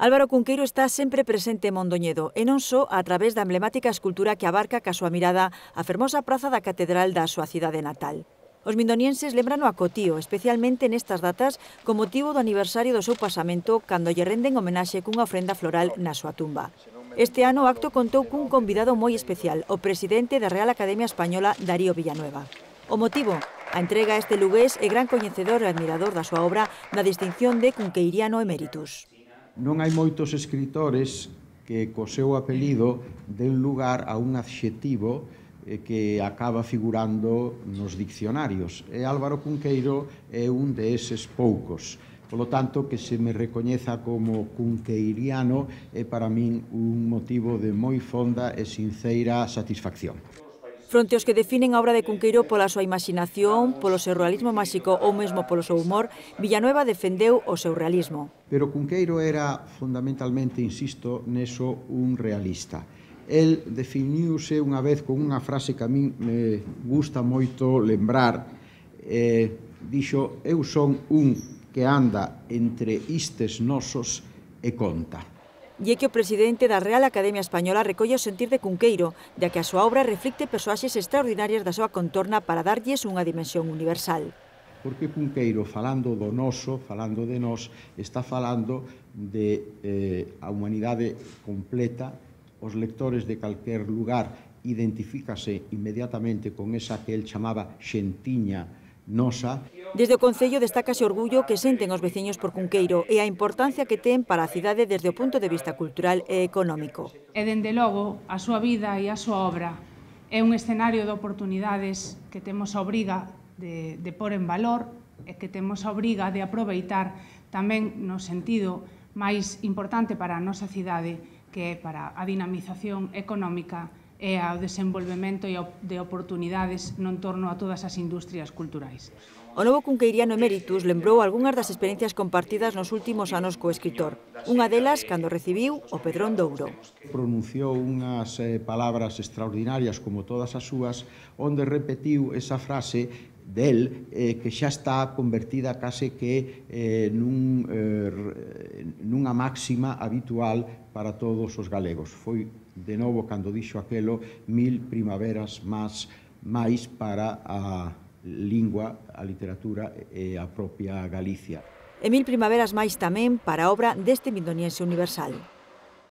Álvaro Cunqueiro está sempre presente en Mondoñedo e non só a través da emblemática escultura que abarca ca súa mirada a fermosa praza da Catedral da súa cidade natal. Os mindonienses lembran a Cotío, especialmente nestas datas, con motivo do aniversario do seu pasamento cando lle renden homenaxe cunha ofrenda floral na súa tumba. Este ano o acto contou cun convidado moi especial, o presidente da Real Academia Española, Darío Villanueva. O motivo, a entrega a este lugués e gran coñecedor e admirador da súa obra na distinción de Cunqueiriano Emeritus non hai moitos escritores que co seu apelido den lugar a un adxetivo eh, que acaba figurando nos diccionarios. E Álvaro Cunqueiro é un de eses poucos. Polo tanto, que se me recoñeza como cunqueiriano é para min un motivo de moi fonda e sinceira satisfacción. Fronte aos que definen a obra de Cunqueiro pola súa imaginación, polo seu realismo máxico ou mesmo polo seu humor, Villanueva defendeu o seu realismo. Pero Cunqueiro era fundamentalmente, insisto, neso un realista. El definiuse unha vez con unha frase que a min me gusta moito lembrar. Eh, dixo, eu son un que anda entre istes nosos e conta e que o presidente da Real Academia Española recolle o sentir de Cunqueiro, de que a súa obra reflicte persoaxes extraordinarias da súa contorna para darlles unha dimensión universal. Porque Cunqueiro, falando do noso, falando de nós, está falando de eh, a humanidade completa, os lectores de calquer lugar identifícase inmediatamente con esa que el chamaba xentiña nosa. Desde o Concello destacase o orgullo que senten os veciños por Cunqueiro e a importancia que ten para a cidade desde o punto de vista cultural e económico. E dende logo, a súa vida e a súa obra é un escenario de oportunidades que temos a obriga de, de pôr en valor e que temos a obriga de aproveitar tamén no sentido máis importante para a nosa cidade que é para a dinamización económica e ao desenvolvemento e de oportunidades non torno a todas as industrias culturais. O novo cunqueiriano emeritus lembrou algunhas das experiencias compartidas nos últimos anos co escritor. Unha delas cando recibiu o Pedrón Douro. Pronunciou unhas eh, palabras extraordinarias como todas as súas, onde repetiu esa frase del eh, que xa está convertida case que eh, nun, eh, nunha máxima habitual para todos os galegos. Foi, de novo, cando dixo aquelo, mil primaveras máis, máis para a lingua, a literatura e a propia Galicia. E mil primaveras máis tamén para a obra deste mindoniense universal.